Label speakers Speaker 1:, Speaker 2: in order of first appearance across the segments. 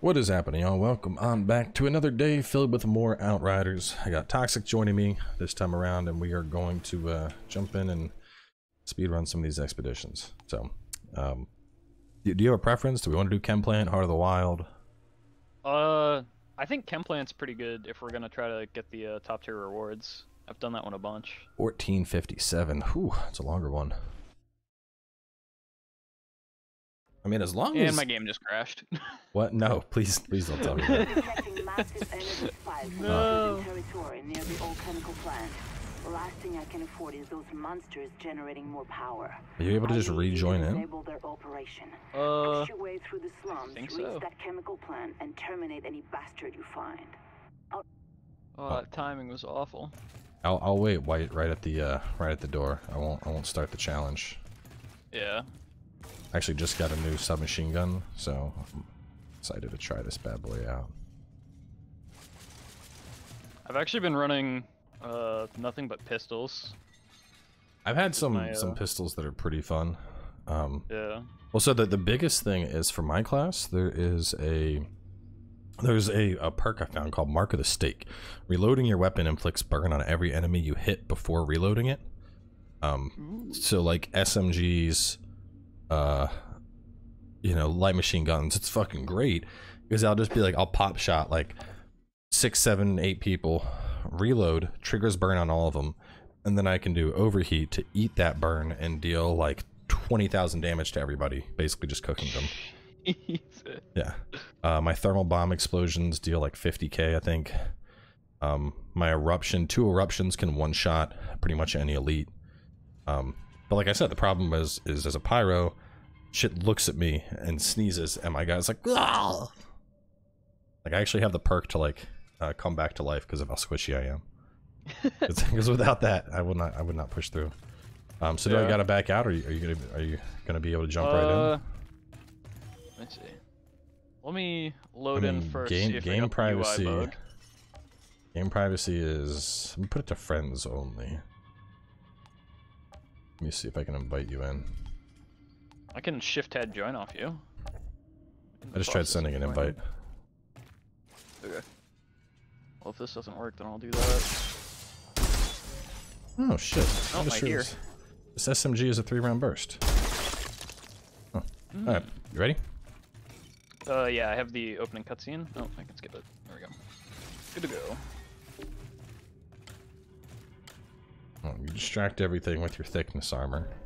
Speaker 1: What is happening, y'all? Welcome on back to another day filled with more Outriders. I got Toxic joining me this time around, and we are going to uh, jump in and speedrun some of these expeditions. So, um, do, you have a preference? Do we want to do Chemplant, Heart of the Wild?
Speaker 2: Uh, I think Chemplant's pretty good if we're gonna try to get the uh, top tier rewards. I've done that one a bunch.
Speaker 1: 1457. Whew, it's a longer one. I mean, as long
Speaker 2: And
Speaker 1: as
Speaker 2: my game just crashed.
Speaker 1: what? No, please, please don't tell me that.
Speaker 3: Detecting massive energy spikes
Speaker 2: No.
Speaker 3: in territory near the old chemical plant. The last thing I can afford is those monsters generating more power.
Speaker 1: Are you able to just rejoin in?
Speaker 3: Disable their operation.
Speaker 2: Uh,
Speaker 3: Push your way through the slums,
Speaker 2: think
Speaker 3: reach
Speaker 2: so.
Speaker 3: that chemical plant, and terminate any bastard you find.
Speaker 2: oh, that timing was awful.
Speaker 1: I'll, I'll wait right, right at the uh, right at the door. I won't I won't start the challenge.
Speaker 2: Yeah.
Speaker 1: Actually, just got a new submachine gun, so I'm excited to try this bad boy out.
Speaker 2: I've actually been running uh nothing but pistols.
Speaker 1: I've had some
Speaker 2: my,
Speaker 1: some
Speaker 2: uh,
Speaker 1: pistols that are pretty fun. Um,
Speaker 2: Yeah.
Speaker 1: well, so the the biggest thing is for my class, there is a there's a, a perk I found called Mark of the Stake. Reloading your weapon inflicts burn on every enemy you hit before reloading it. Um, so like SMGs, uh, you know, light machine guns, it's fucking great because I'll just be like, I'll pop shot like six, seven, eight people, reload, triggers burn on all of them, and then I can do overheat to eat that burn and deal like twenty thousand damage to everybody, basically just cooking them. Yeah. Uh, my thermal bomb explosions deal like 50k, I think. Um, my eruption, two eruptions can one shot pretty much any elite. Um, but like I said, the problem is, is as a pyro, shit looks at me and sneezes, and my guy's like, "Ah!" like I actually have the perk to like uh, come back to life because of how squishy I am. Because without that, I would not, I would not push through. Um, so do I gotta back out, or are you, are you gonna, are you gonna be able to jump right in?
Speaker 2: Uh, Let's see. Let me load
Speaker 1: I
Speaker 2: in first.
Speaker 1: game
Speaker 2: see if I
Speaker 1: game privacy. Game privacy is. Let me put it to friends only. Let me see if I can invite you in.
Speaker 2: I can shift head join off you.
Speaker 1: I just tried sending an invite.
Speaker 2: Okay. Well, if this doesn't work, then I'll do that.
Speaker 1: Oh shit!
Speaker 2: Oh, I hear.
Speaker 1: This SMG is a three round burst. Huh.
Speaker 2: Hmm.
Speaker 1: All right, you ready?
Speaker 2: Uh, yeah, I have the opening cutscene. Oh, I can skip it. There we go. Good to go.
Speaker 1: Distract everything with your thickness armor.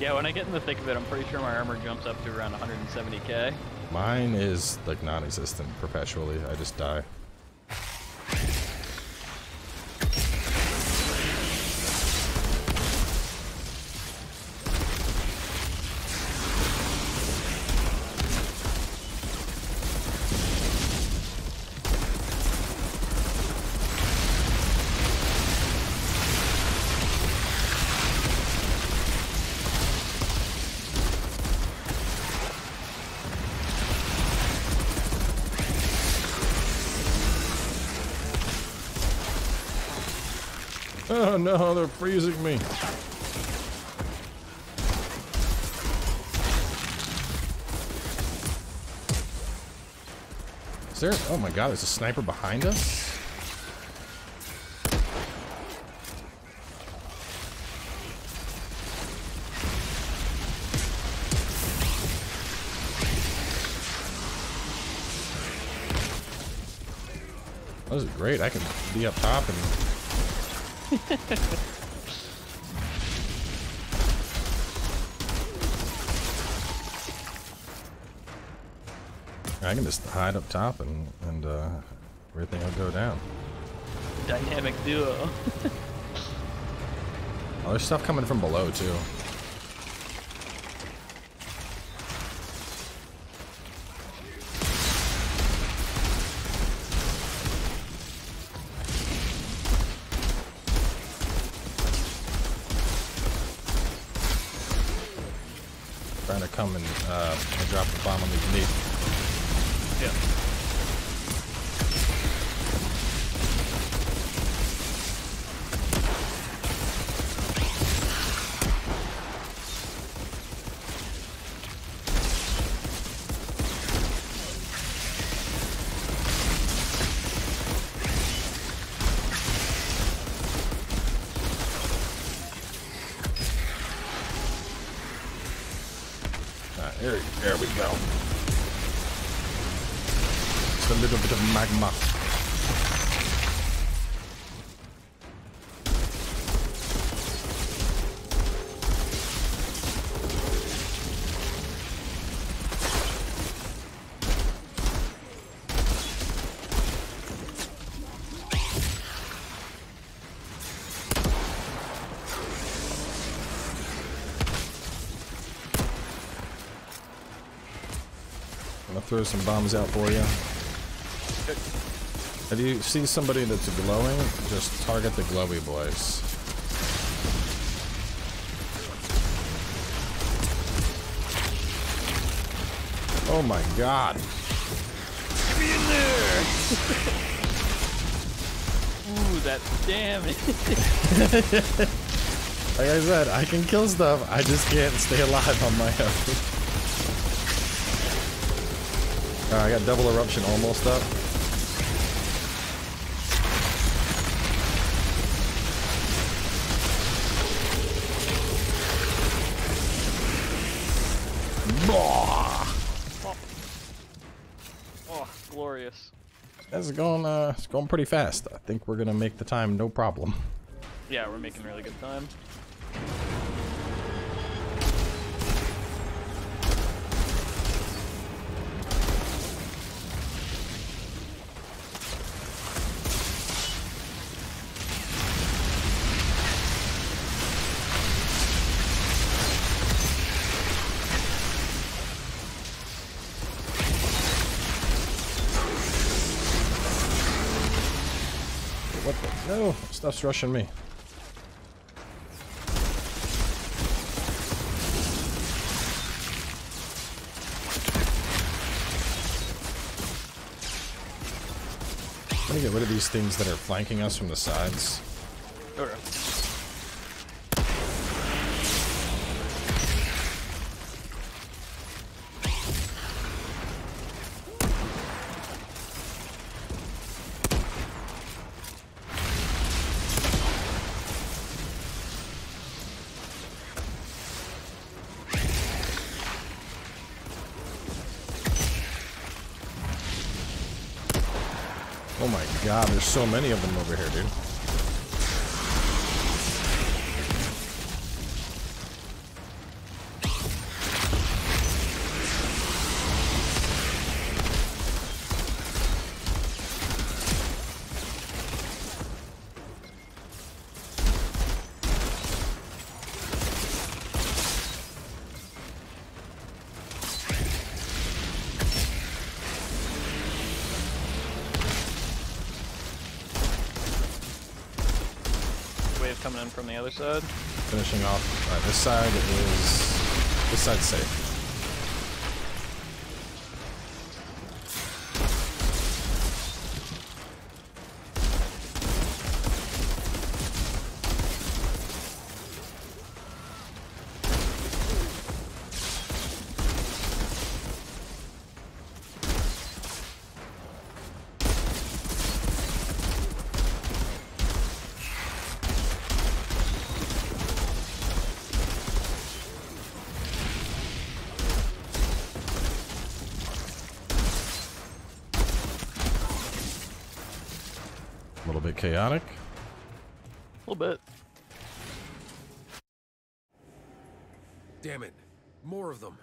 Speaker 2: Yeah, when I get in the thick of it, I'm pretty sure my armor jumps up to around 170k.
Speaker 1: Mine is like non-existent perpetually. I just die. No, they're freezing me. Is there? Oh my god, there's a sniper behind us? This is great. I can be up top and I can just hide up top and and uh, everything will go down.
Speaker 2: Dynamic duo.
Speaker 1: Oh, there's stuff coming from below too. Trying to come and uh, drop the bomb on underneath.
Speaker 2: yeah.
Speaker 1: Throw some bombs out for you. If you see somebody that's glowing, just target the glowy boys. Oh my god.
Speaker 2: Get me in there! Ooh, that damage.
Speaker 1: Like I said, I can kill stuff, I just can't stay alive on my own. Alright, I got double eruption almost up. Blah!
Speaker 2: oh, glorious.
Speaker 1: That's going uh it's going pretty fast. I think we're gonna make the time no problem.
Speaker 2: Yeah, we're making really good time.
Speaker 1: Stuff's rushing me. Let me get rid of these things that are flanking us from the sides. God, there's so many of them over here, dude.
Speaker 2: Coming in from the other side.
Speaker 1: Finishing off. Alright, this side is. This side's safe. Chaotic.
Speaker 2: A little bit.
Speaker 4: Damn it. More of them.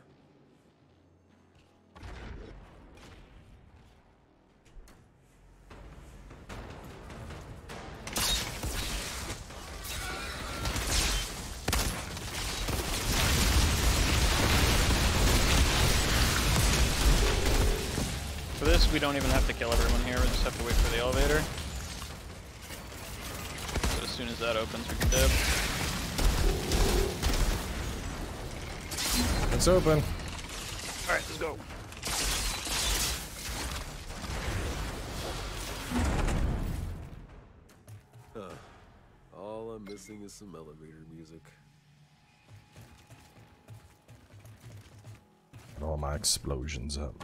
Speaker 2: For this, we don't even have to kill everyone here. We just have to wait for the elevator. So as soon as that opens, we can dip.
Speaker 1: It's open.
Speaker 2: Alright, let's go.
Speaker 4: All I'm missing is some elevator music.
Speaker 1: Get all my explosions up.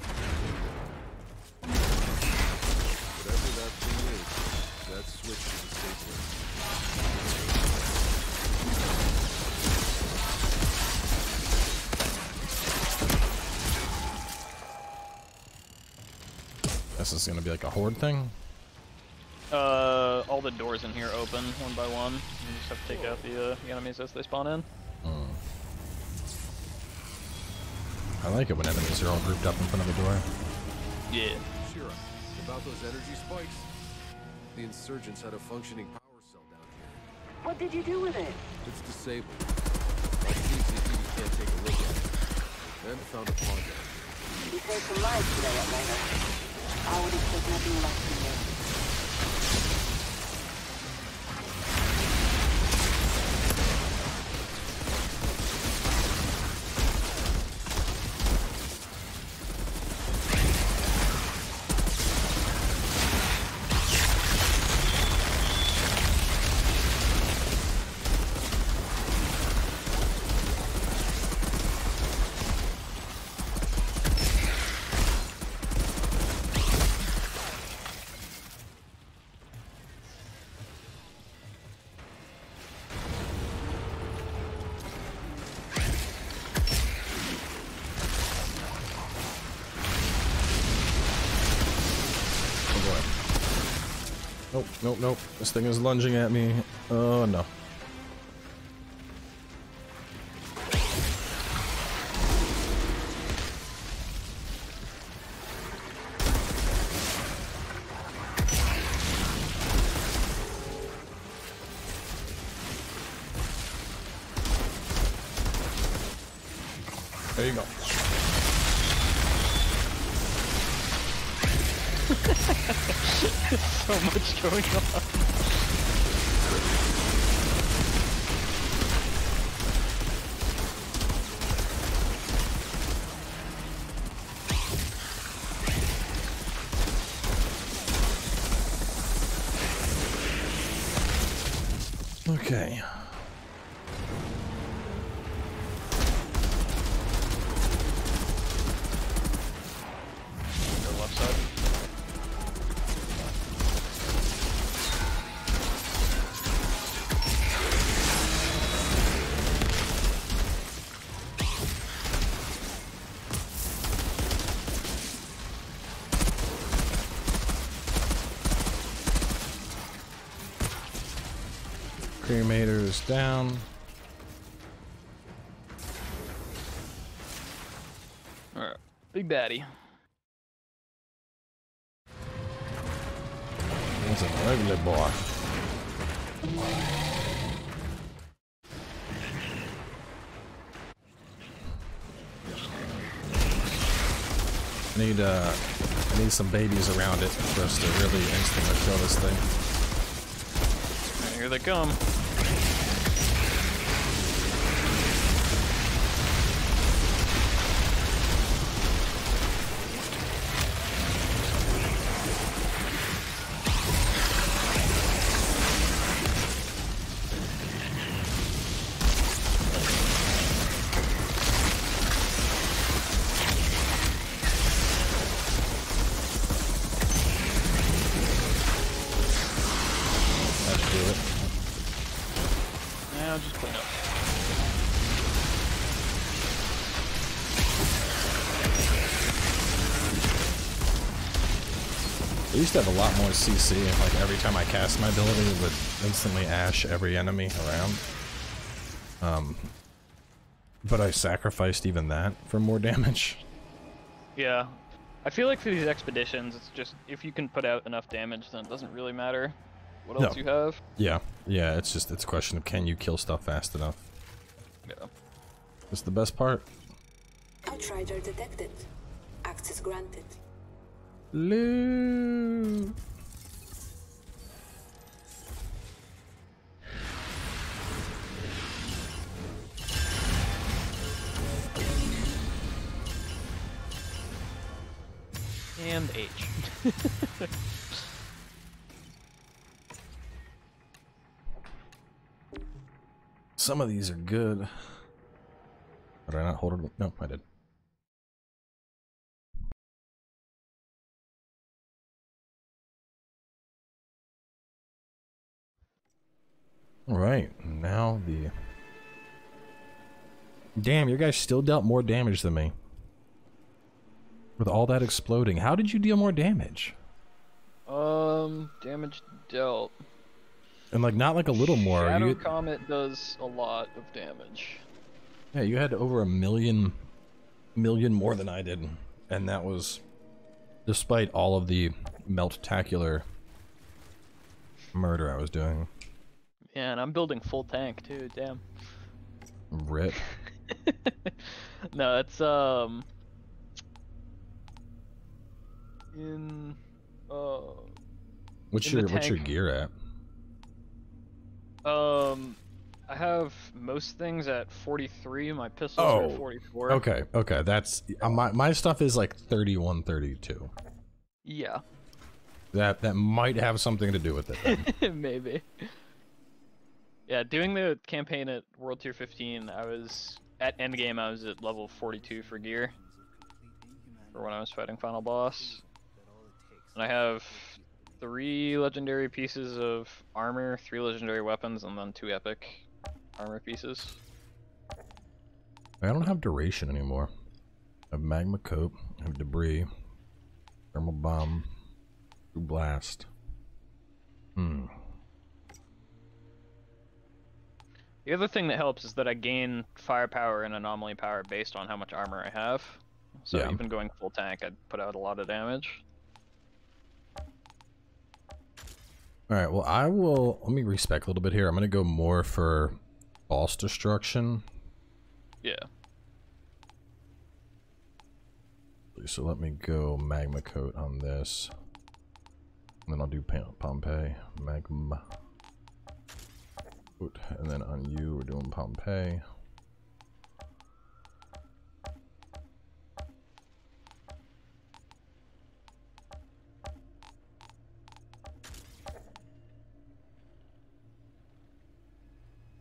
Speaker 4: the.
Speaker 1: This is gonna be like a horde thing?
Speaker 2: Uh, all the doors in here open one by one. You just have to take out the, uh, the enemies as they spawn in. Mm.
Speaker 1: I like it when enemies are all grouped up in front of a door.
Speaker 2: Yeah.
Speaker 4: Sure. about those energy spikes, the insurgents had a functioning power cell down here.
Speaker 3: What did you do with it?
Speaker 4: It's disabled. Our CCTV can't take a look at it. Then found a here.
Speaker 3: You saved some lives today, Atlanta. I would expect nothing less from you.
Speaker 1: Nope, nope, nope. This thing is lunging at me. Oh no.
Speaker 2: Much going on. Big baddie.
Speaker 1: That's a ugly boy. I need uh I need some babies around it for us to really instantly kill this thing.
Speaker 2: Here they come.
Speaker 1: I used to have a lot more CC, like every time I cast my ability it would instantly ash every enemy around. Um but I sacrificed even that for more damage.
Speaker 2: Yeah. I feel like for these expeditions, it's just if you can put out enough damage, then it doesn't really matter what else
Speaker 1: No.
Speaker 2: you have.
Speaker 1: Yeah, yeah, it's just it's a question of can you kill stuff fast enough.
Speaker 2: Yeah.
Speaker 1: That's the best part.
Speaker 5: Outrider detected. Access granted.
Speaker 1: Lou.
Speaker 2: And H.
Speaker 1: Some of these are good. Did I not hold it? No, I did. Right, now the. Damn, your guy still dealt more damage than me. With all that exploding, how did you deal more damage?
Speaker 2: Um, damage dealt.
Speaker 1: And like not like a little more.
Speaker 2: Shadow
Speaker 1: You,
Speaker 2: Comet does a lot of damage.
Speaker 1: yeah, you had over a million, million more than I did, and that was despite all of the melt-tacular murder I was doing.
Speaker 2: Yeah, and I'm building full tank too. Damn.
Speaker 1: Rip.
Speaker 2: no, it's um in uh
Speaker 1: What's
Speaker 2: In
Speaker 1: your what's your gear at?
Speaker 2: um I have most things at 43. My pistols are
Speaker 1: Oh,
Speaker 2: at 44.
Speaker 1: Okay, okay, that's uh, my my stuff is like 31, 32.
Speaker 2: Yeah,
Speaker 1: That that might have something to do with it. then.
Speaker 2: maybe. Yeah, doing the campaign at World Tier 15, I was at endgame. I was at level 42 for gear. For when I was fighting final boss, and I have three legendary pieces of armor, three legendary weapons, and then two epic armor pieces.
Speaker 1: I don't have duration anymore. I have magma coat, I have debris, thermal bomb, blast. Hmm.
Speaker 2: The other thing that helps is that I gain firepower and anomaly power based on how much armor I have. So
Speaker 1: Yeah.
Speaker 2: even going full tank, I'd put out a lot of damage.
Speaker 1: All right. Well, I will. Let me respec a little bit here. I'm gonna go more for boss destruction.
Speaker 2: Yeah.
Speaker 1: So let me go magma coat on this. And then I'll do Pompeii magma. And then on you, we're doing Pompeii.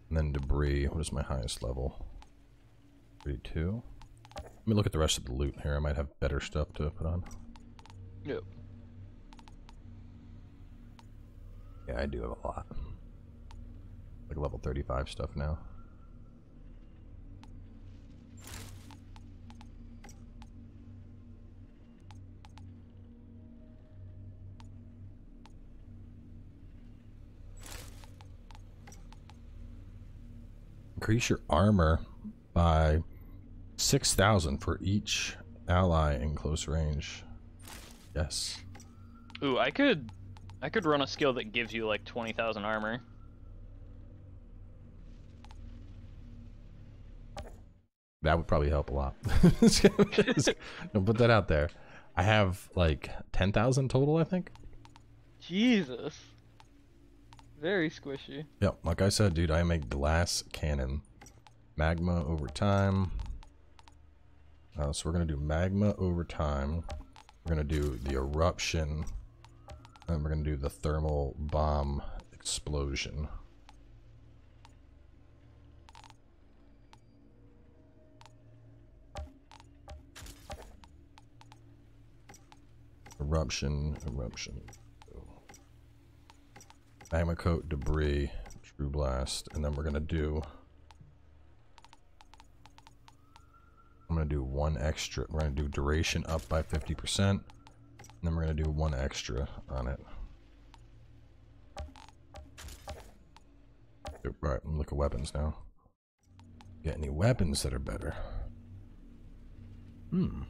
Speaker 1: And then debris. What is my highest level? 32. Let me look at the rest of the loot here. I might have better stuff to put on.
Speaker 2: Yep.
Speaker 1: Yeah, I do have a lot. Like level 35 stuff now. Increase your armor by 6,000 for each ally in close range. Yes.
Speaker 2: Ooh, I could, I could run a skill that gives you like 20,000 armor.
Speaker 1: That would probably help a lot. Don't put that out there. I have like 10,000 total, I think.
Speaker 2: Jesus. Very squishy.
Speaker 1: Yep, like I said, dude, I make glass cannon. Magma over time. Uh, so we're going to do magma over time. We're going to do the eruption. And we're going to do the thermal bomb explosion. Eruption, eruption. Magma coat, debris, true blast, and then we're gonna do. I'm gonna do one extra. We're gonna do duration up by 50%, and then we're gonna do one extra on it. Right, look at weapons now. Get any weapons that are better? Hmm.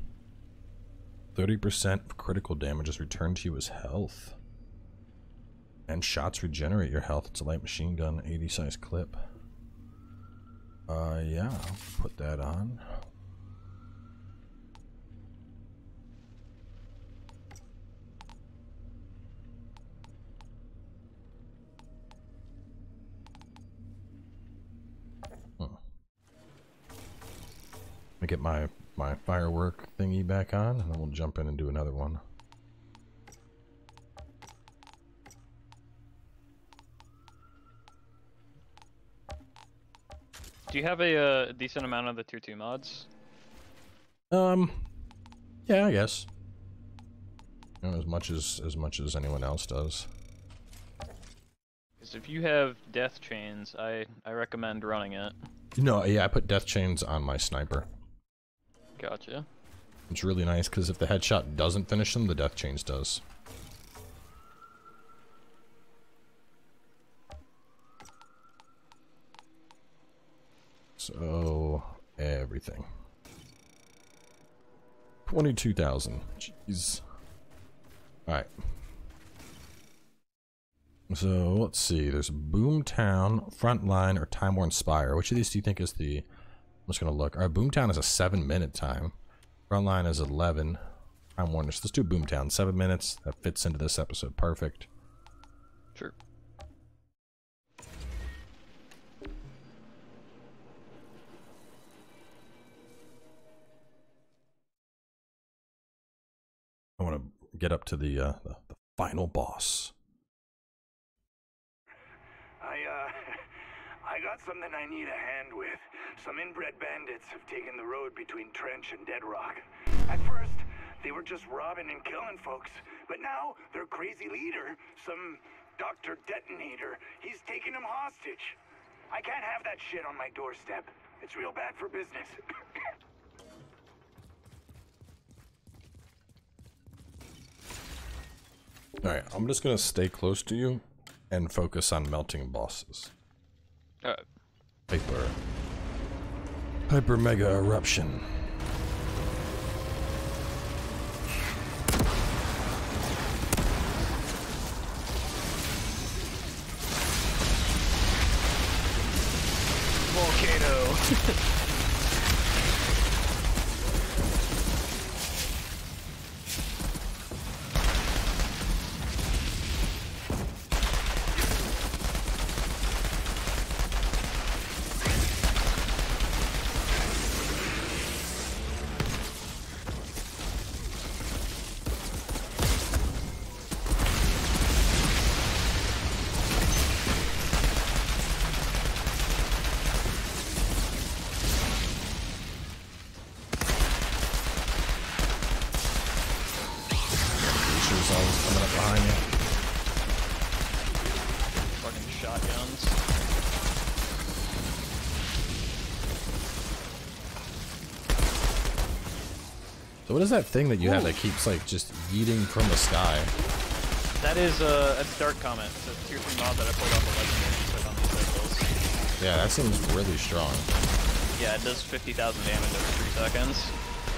Speaker 1: 30% of critical damage is returned to you as health. And shots regenerate your health. It's a light machine gun, 80 size clip. Uh, yeah, I'll put that on. Hmm. Let me get my my firework thingy back on, and then we'll jump in and do another one.
Speaker 2: Do you have a uh, decent amount of the tier two mods?
Speaker 1: Um, yeah, I guess. You know, as much as as much as anyone else does.
Speaker 2: Because if you have death chains, I I recommend running it.
Speaker 1: No, yeah, I put death chains on my sniper.
Speaker 2: Gotcha.
Speaker 1: It's really nice because if the headshot doesn't finish them, the death chains does. So, everything. 22,000. Jeez. Alright. So, let's see. There's Boomtown, Frontline, or Time Spire. Which of these do you think is the... I'm just going to look. Alright, Boomtown is a 7 minute time. Frontline is 11. Time Worn. Let's do Boomtown. 7 minutes. That fits into this episode. Perfect.
Speaker 2: Sure.
Speaker 1: I want to get up to the, uh, the, the final boss.
Speaker 6: I, uh, I got something I need a hand with. Some inbred bandits have taken the road between Trench and Dead Rock. At first, they were just robbing and killing folks, but now their crazy leader, some Dr. Detonator, he's taking them hostage. I can't have that shit on my doorstep. It's real bad for business.
Speaker 1: Alright, I'm just going to stay close to you and focus on melting bosses.
Speaker 2: Alright.
Speaker 1: Hyper. Hyper Mega Eruption.
Speaker 2: Volcano.
Speaker 1: what is that thing that you have that keeps like just eating from the sky?
Speaker 2: That is uh, that's Dark Comet. It's a tier 3 mod that I played off of Legendary on these cycles.
Speaker 1: Yeah, that seems really strong.
Speaker 2: Yeah, it does 50,000 damage every 3 seconds.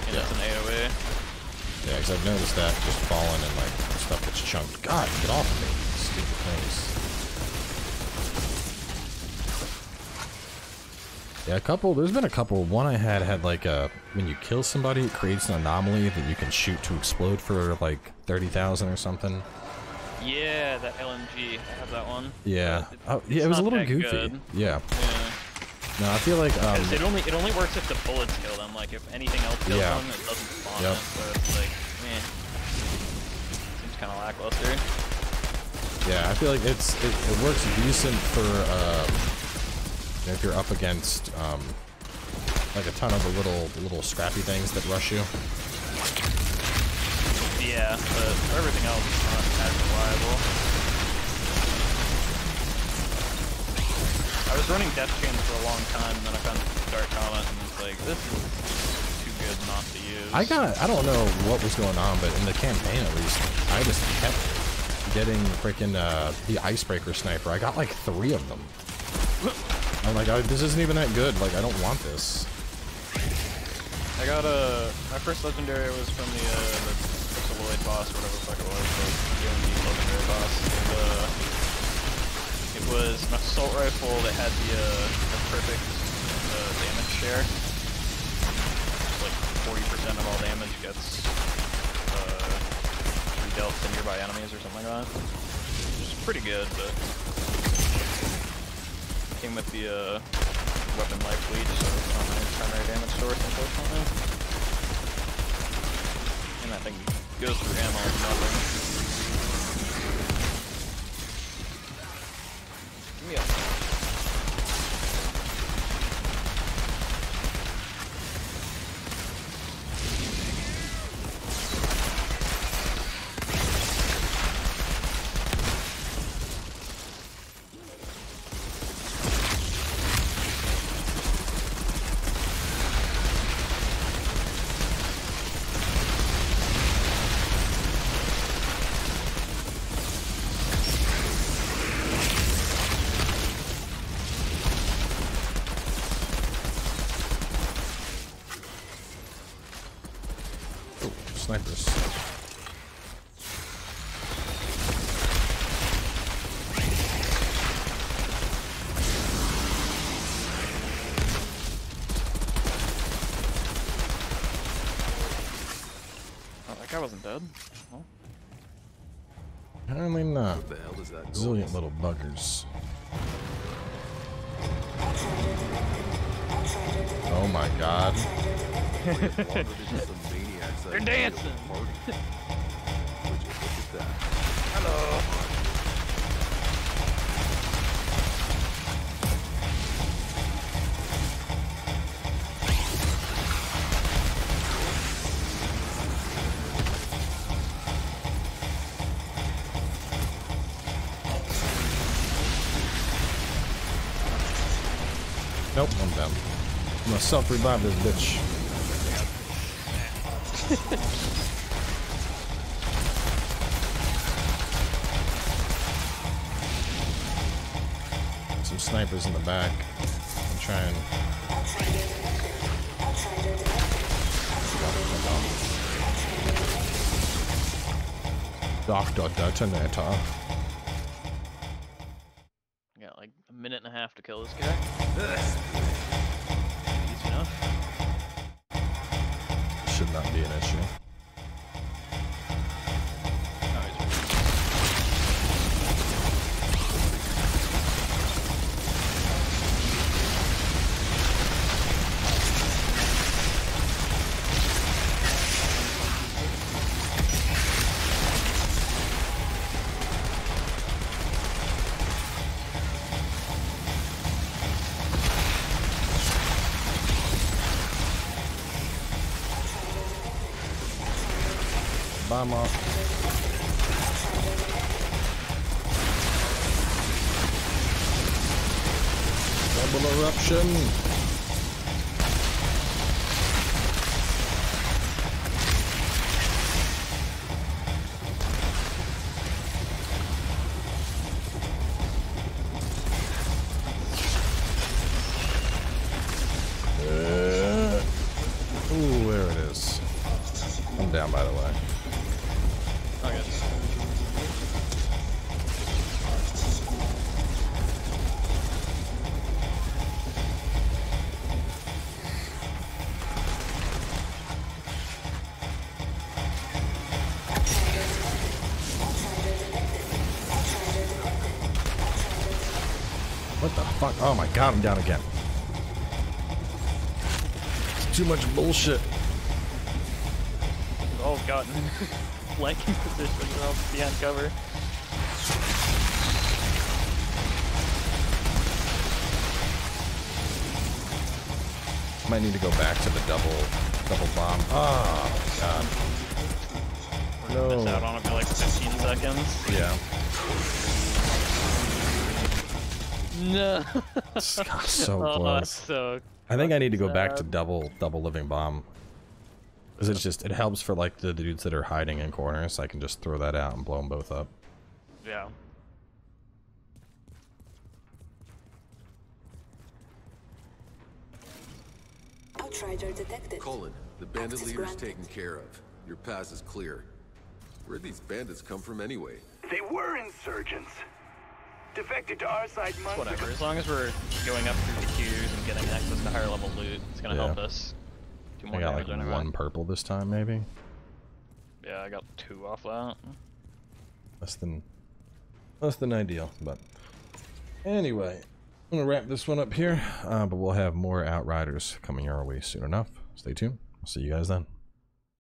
Speaker 2: And it's an AoE.
Speaker 1: Yeah, because I've noticed that just falling and like stuff gets chunked. God, get off of me, stupid things. Yeah, a couple. There's been a couple. One I had had like a when you kill somebody, it creates an anomaly that you can shoot to explode for like thirty thousand or something.
Speaker 2: Yeah, that LMG. I have that one.
Speaker 1: Yeah.
Speaker 2: But
Speaker 1: Oh, yeah, it was a little goofy. Yeah.
Speaker 2: Yeah.
Speaker 1: No, I feel like um,
Speaker 2: it only it only works if the bullets kill them. Like if anything else kills
Speaker 1: Yeah.
Speaker 2: them, it doesn't spawn
Speaker 1: Yep.
Speaker 2: it. So it's like, eh. Seems kind of lackluster.
Speaker 1: Yeah, I feel like it's it, it works decent for um, you know, if you're up against um, like a ton of the little little scrappy things that rush you.
Speaker 2: Yeah, but for everything else, it's not as reliable. I was running Death Chain for a long time, and then I found Dark Comet, and it's like, this is too good not to use.
Speaker 1: I got I don't know what was going on, but in the campaign at least, I just kept getting freaking uh, the icebreaker sniper. I got like three of them. I'm like, I, this isn't even that good. Like, I don't want this.
Speaker 2: I got a my first legendary was from the uh, the Crystalloid boss, whatever the fuck it was, the DMD legendary boss. And, uh, it was an assault rifle that had the uh, the perfect uh, damage share. Like 40% of all damage gets uh, redealt to nearby enemies or something like that. Which is pretty good, but with the uh, weapon life leech, so it's not my primary damage source, unfortunately. And that thing goes through ammo nothing.
Speaker 1: Snipers.
Speaker 2: Oh, that guy wasn't dead. Well,
Speaker 1: Apparently not.
Speaker 4: Uh, what the hell does that
Speaker 1: Zillion little buggers. Oh my god.
Speaker 2: They're dancing.
Speaker 4: Would you look at that?
Speaker 1: Nope, I'm down. I'm gonna self-revive this bitch. Some snipers in the back. I'm trying. Doctor Detonator. Should not be an issue. Double eruption. Uh, there it is. I'm down, by the way. Fuck? Oh my god, I'm down again. It's too much bullshit.
Speaker 2: Oh, We've all gotten flanking positions. We're all behind cover.
Speaker 1: Might need to go back to the double double bomb. Ah. Oh god.
Speaker 2: We're gonna miss out on it for like 15 seconds.
Speaker 1: Yeah.
Speaker 2: No.
Speaker 1: God, so
Speaker 2: oh,
Speaker 1: close.
Speaker 2: so
Speaker 1: I think I need to go back to double double living bomb. Because it's just it helps for like the dudes that are hiding in corners. I can just throw that out and blow them both up.
Speaker 2: yeah.
Speaker 5: Outrider detected.
Speaker 4: Colin, the bandit
Speaker 5: Access
Speaker 4: leader's
Speaker 5: granted.
Speaker 4: taken care of. Your pass is clear. Where'd these bandits come from anyway?
Speaker 6: They were insurgents. Defected to our side months
Speaker 2: Whatever.
Speaker 6: ago.
Speaker 2: As long as we're going up through the queues and getting access to higher level loot, it's gonna
Speaker 1: Yeah.
Speaker 2: help us do more
Speaker 1: I got like
Speaker 2: anyway.
Speaker 1: one purple this time, maybe.
Speaker 2: Yeah, I got two off that.
Speaker 1: Less than less than ideal, but anyway, I'm gonna wrap this one up here. Uh, but we'll have more Outriders coming our way soon enough. Stay tuned. I'll see you guys then.